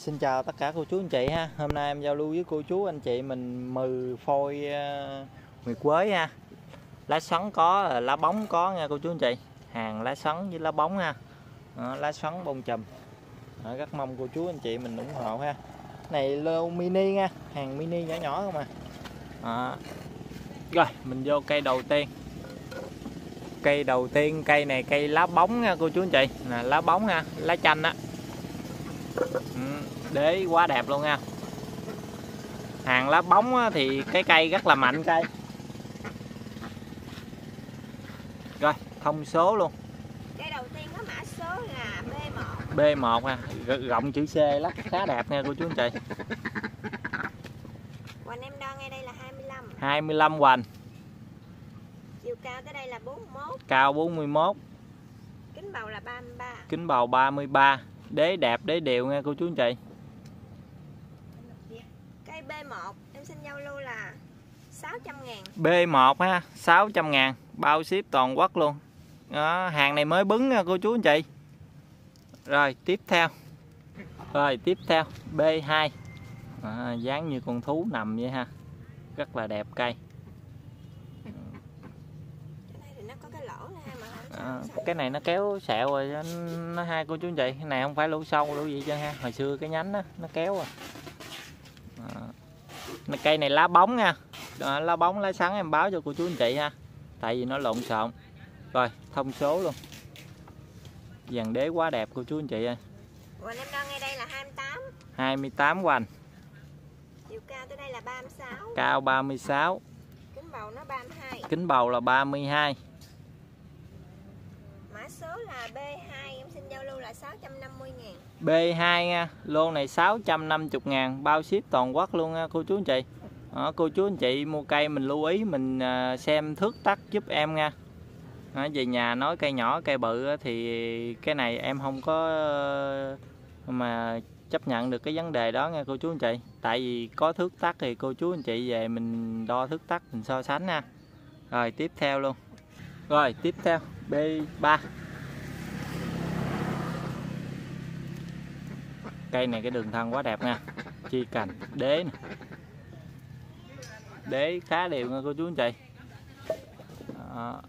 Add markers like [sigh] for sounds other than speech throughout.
Xin chào tất cả cô chú anh chị ha. Hôm nay em giao lưu với cô chú anh chị mình mừ phôi ờ, uh, nguyệt quế ha. Lá xoắn có, ờ, lá bóng có nha cô chú anh chị. Hàng lá xoắn với lá bóng ha. Đó, lá xoắn bông chùm. Đó, rất mong cô chú anh chị mình ủng hộ ha. Này lô mini nha, hàng mini nhỏ nhỏ không à. Đó. Rồi, mình vô cây đầu tiên. Cây đầu tiên, cây này cây lá bóng nha cô chú anh chị. Nè lá bóng ha, lá chanh á. Đế quá đẹp luôn nha. Hàng lá bóng thì cái cây rất là mạnh. Cây. Rồi thông số luôn. Cây đầu tiên có mã số là B1 B1 ha rộng chữ C lắm khá đẹp nha cô chú anh chị. Hoành em đo ngay đây là 25 25 hoành. Chiều cao tới đây là 41 cao 41 Kính bầu là 33 kính bầu 33 đế đẹp đế đều nha cô chú anh chị Cây B1 em xin giao lưu là 600 ngàn. B1 ha 600 ngàn bao ship toàn quốc luôn. Đó, hàng này mới bứng nha cô chú anh chị. Rồi tiếp theo. Rồi tiếp theo B2 à, dáng như con thú nằm vậy ha rất là đẹp cây. À, cái này nó kéo sẹo rồi nó hai cô chú anh chị. Cái này không phải lỗ sâu lỗ gì chứ ha. Hồi xưa cái nhánh đó, nó kéo rồi à. Cây này lá bóng nha. À, lá bóng lá sắn em báo cho cô chú anh chị ha. Tại vì nó lộn xộn. Rồi thông số luôn. Dàn đế quá đẹp cô chú anh chị ơi. Hoành em đo ngay đây là 28 28 hoành. Chiều cao tới đây là 36 cao 36 Kính bầu nó 32 kính bầu là 32 Mã số là B2 em xin giao lưu là 650 ngàn B2 nha. Lô này 650 ngàn bao ship toàn quốc luôn nha cô chú anh chị. Đó, cô chú anh chị mua cây mình lưu ý mình à, xem thước tắt giúp em nha. Đó, về nhà nói cây nhỏ cây bự thì cái này em không có ờ, mà chấp nhận được cái vấn đề đó nha cô chú anh chị. Tại vì có thước tắt thì cô chú anh chị về mình đo thước tắt mình so sánh nha. Rồi tiếp theo luôn. Rồi tiếp theo. B3 cây này cái đường thân quá đẹp nha. Chi cành đế nè. Đế khá đều nha cô chú anh chị. Đó.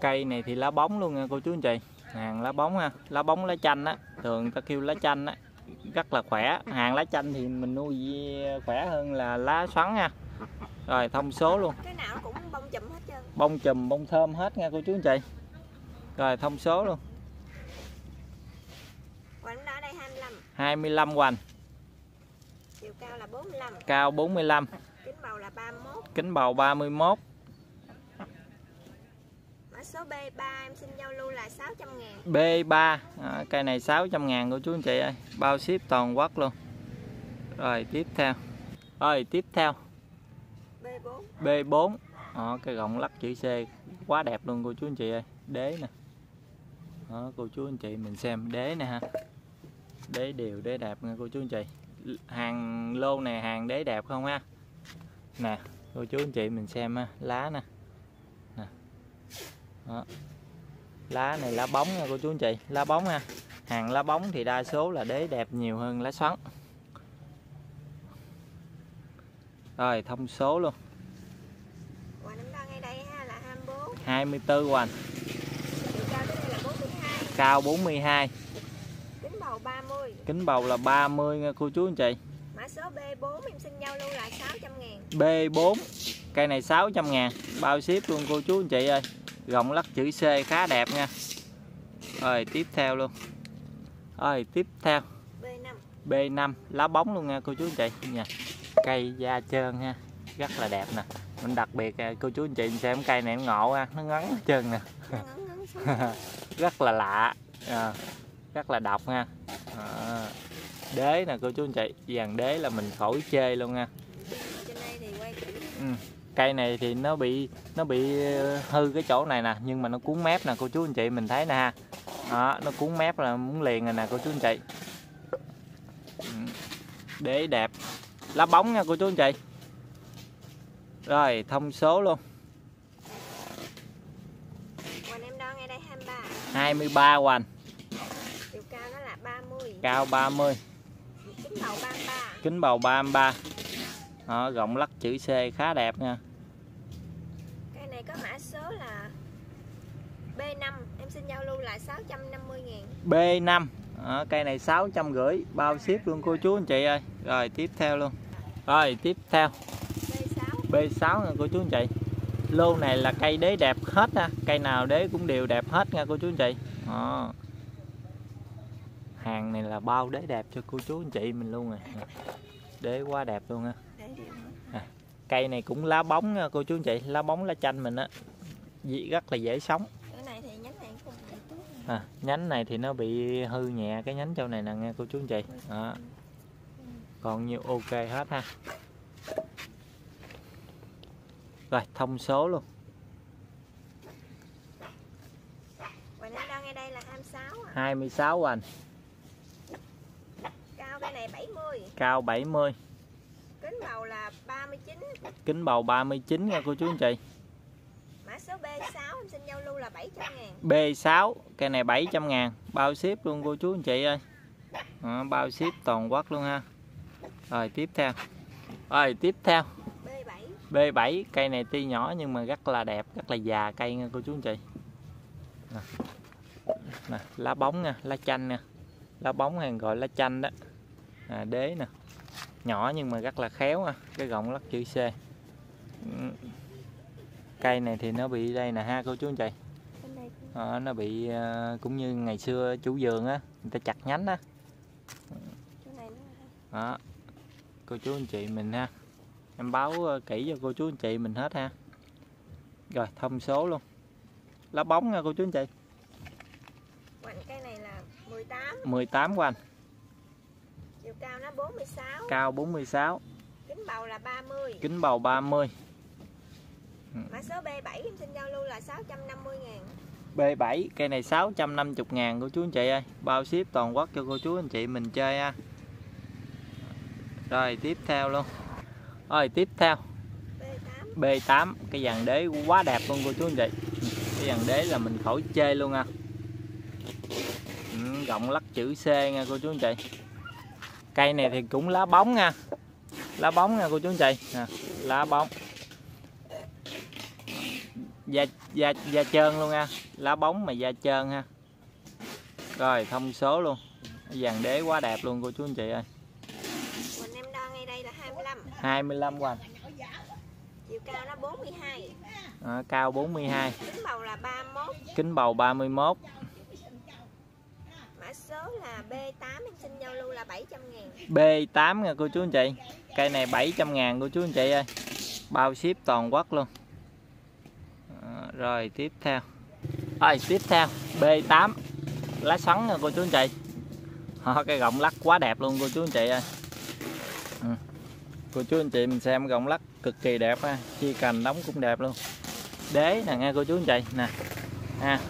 cây này thì lá bóng luôn nha cô chú anh chị. Hàng lá bóng ha lá bóng lá chanh á. Thường ta kêu lá chanh á rất là khỏe. Hàng lá chanh thì mình nuôi khỏe hơn là lá xoắn nha. Rồi thông số luôn. Cái nào cũng bông chùm hết trơn. Bông chùm bông thơm hết nha cô chú anh chị. Rồi thông số luôn Hoành em đo ở đây 25 25 hoành. Chiều cao là 45 cao 45 Kính bầu là 31 kính bầu 31 Mã số B3 em xin giao lưu là 600 ngàn. B3 à, cây này 600 ngàn của chú anh chị ơi. Bao ship toàn quốc luôn. Rồi tiếp theo. Rồi tiếp theo. B4 B4 Đó, cái gọng lắc chữ C. Quá đẹp luôn cô chú anh chị ơi. Đế nè. Đó, cô chú anh chị mình xem đế nè ha đế đều đế đẹp nha cô chú anh chị. Hàng lô này hàng đế đẹp không ha? Nè cô chú anh chị mình xem ha lá nè. Nè. Đó. lá này lá bóng nha cô chú anh chị lá bóng ha. Hàng lá bóng thì đa số là đế đẹp nhiều hơn lá xoắn. Rồi thông số luôn. Hoành em đo ngay đây ha là 24 24 hoành cao tới đây là 42 cao 42 Kính bầu 30 kính bầu là 30 nha cô chú anh chị. Mã số B4 em xin giao lưu là 600 ngàn. B4 cây này 600 ngàn. Bao ship luôn cô chú anh chị ơi. Gọng lắc chữ C khá đẹp nha. Rồi tiếp theo luôn. Rồi tiếp theo. B5 B5 lá bóng luôn nha cô chú anh chị. Nha cây da trơn ha rất là đẹp nè. Mình đặc biệt à, cô chú anh chị xem cây này nó ngộ ha nó ngắn hết trơn nè. [laughs] Rất là lạ. À, rất là độc nha à, đế nè cô chú anh chị dàn đế là mình khỏi chê luôn nha ừ. cây này thì nó bị nó bị ờ, hư cái chỗ này nè nhưng mà nó cuốn mép nè cô chú anh chị mình thấy nè ha. Đó, nó cuốn mép là muốn liền rồi nè cô chú anh chị. Ừ. đế đẹp. Lá bóng nha cô chú anh chị. Rồi thông số luôn. Hoành em đo ngay đây 23 23 hoành cao nó là 30 cao 30 kính bầu 33 kính bầu 33 đó, gọng lắc chữ C khá đẹp nha. Cây này có mã số là B5 Em xin giao lưu là 650 ngàn. B5 đó, cây này 650 bao ship luôn cô chú anh chị ơi. Rồi tiếp theo luôn. Rồi tiếp theo. B6 B6 nha cô chú anh chị. Lô này là cây đế đẹp hết nha. Cây nào đế cũng đều đẹp hết nha cô chú anh chị. Đó. Hàng này là bao đế đẹp cho cô chú anh chị mình luôn rồi đế quá đẹp luôn ha điều nữa. cây này cũng lá bóng nha cô chú anh chị lá bóng lá chanh mình á Dị- rất là dễ sống. À, nhánh này thì nó bị hư nhẹ cái nhánh châu này nè nghe cô chú anh chị. Đó. còn nhiều ok hết ha. Rồi thông số luôn. Em đang đây là 26 à. 26 anh 70 cao 70 Kính bầu là 39 kính bầu 39 nha cô chú anh chị. Mã số B6 em xin giao lưu là 700 ngàn. B6 cây này 700 ngàn. Bao ship luôn cô chú anh chị ơi. Đó, bao ship toàn quốc luôn ha. Rồi tiếp theo. Rồi tiếp theo. B7 B7 cây này tuy nhỏ nhưng mà rất là đẹp rất là già cây nha cô chú anh chị. Nè. Nè, lá bóng nha lá chanh nha. Lá bóng hay gọi lá chanh đó à, đế nè. Nhỏ nhưng mà rất là khéo ha cái gọng lắc chữ C. Ừ. cây này thì nó bị đây nè ha cô chú anh chị. Ờ, nó bị ờ, cũng như ngày xưa chủ vườn á người ta chặt nhánh á. Đó. Cô chú anh chị mình ha. Em báo ờ, kỹ cho cô chú anh chị mình hết ha. Rồi thông số luôn. Lá bóng nha cô chú anh chị. Hoành cây này là 18 18 của anh cao nó 46 cao 46 Kính bầu là 30 kính bầu 30 Mã số B7 em xin giao lưu là 650 ngàn. B7 cây này 650 ngàn cô chú anh chị ơi. Bao ship toàn quốc cho cô chú anh chị mình chơi ha. Rồi tiếp theo luôn. Rồi tiếp theo. B8 B8 cái dàn đế quá đẹp luôn cô chú anh chị. Cái dàn đế là mình khỏi chê luôn nha ừ, gọng lắc chữ C nha cô chú anh chị cây này thì cũng lá bóng nha. Lá bóng nha cô chú anh chị. Nè, lá bóng. Da da da trơn luôn nha. Lá bóng mà da trơn ha. Rồi thông số luôn. Dàn đế quá đẹp luôn cô chú anh chị ơi. Hoành em đo ngay đây là 25 25 của anh Chiều cao nó 42 à, cao 42 Kính bầu là 31 kính bầu 31 Mã số là B8 em xin giao lưu là 700 ngàn. B8 nha cô chú anh chị. Cây này 700 ngàn cô chú anh chị ơi. Bao ship toàn quốc luôn. Rồi tiếp theo. Rồi tiếp theo. B8 lá xoắn nha cô chú anh chị. Đó, cái gọng lắc quá đẹp luôn cô chú anh chị ơi. Ừ. Cô chú anh chị mình xem gọng lắc cực kỳ đẹp ha. Chi cành đóng cũng đẹp luôn. Đế nè nghe cô chú anh chị. Nè. Ha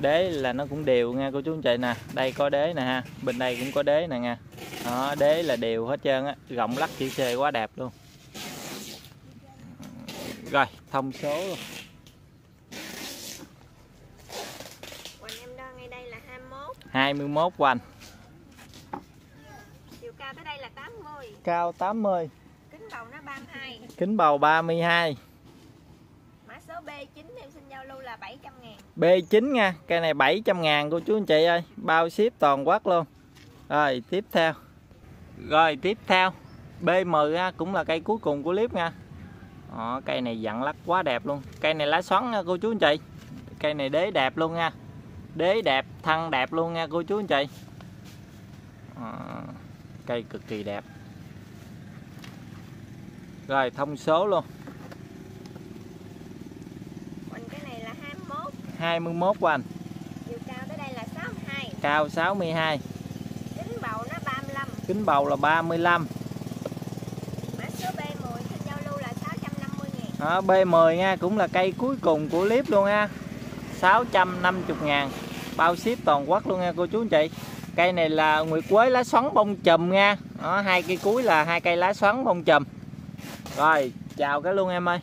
đế là nó cũng đều nha cô chú anh chị nè. Đây có đế nè ha bên đây cũng có đế nè nha. Đó, đế là đều hết trơn á gọng lắc chữ C quá đẹp luôn. Rồi thông số luôn. Hoành em đo ngay đây là 21 21 của anh. Chiều cao tới đây là 80 cao 80 Kính bầu nó 32 kính bầu 32 Mã số B9 em xin giao lưu là 700 ngàn? B9 nha cây này 700 ngàn cô chú anh chị ơi bao ship toàn quốc luôn. Rồi tiếp theo. Rồi tiếp theo. B10 ha, cũng là cây cuối cùng của clip nha. Đó, cây này dặn lắc quá đẹp luôn. Cây này lá xoắn nha cô chú anh chị. Cây này đế đẹp luôn nha. Đế đẹp thân đẹp luôn nha cô chú anh chị. Đó, cây cực kỳ đẹp. Rồi thông số luôn Hoành cái này là 21 21 của anh. Chiều cao tới đây là 62 cao 62 Kính bầu nó 35 kính bầu là 35 Mã số B10 xin giao lưu là 650 ngàn. Đó, B10 nha cũng là cây cuối cùng của clip luôn ha. 650 ngàn. Bao ship toàn quốc luôn nha cô chú anh chị. Cây này là nguyệt quế lá xoắn bông chùm nha. Đó, hai cây cuối là hai cây lá xoắn bông chùm. Rồi chào cái luôn em ơi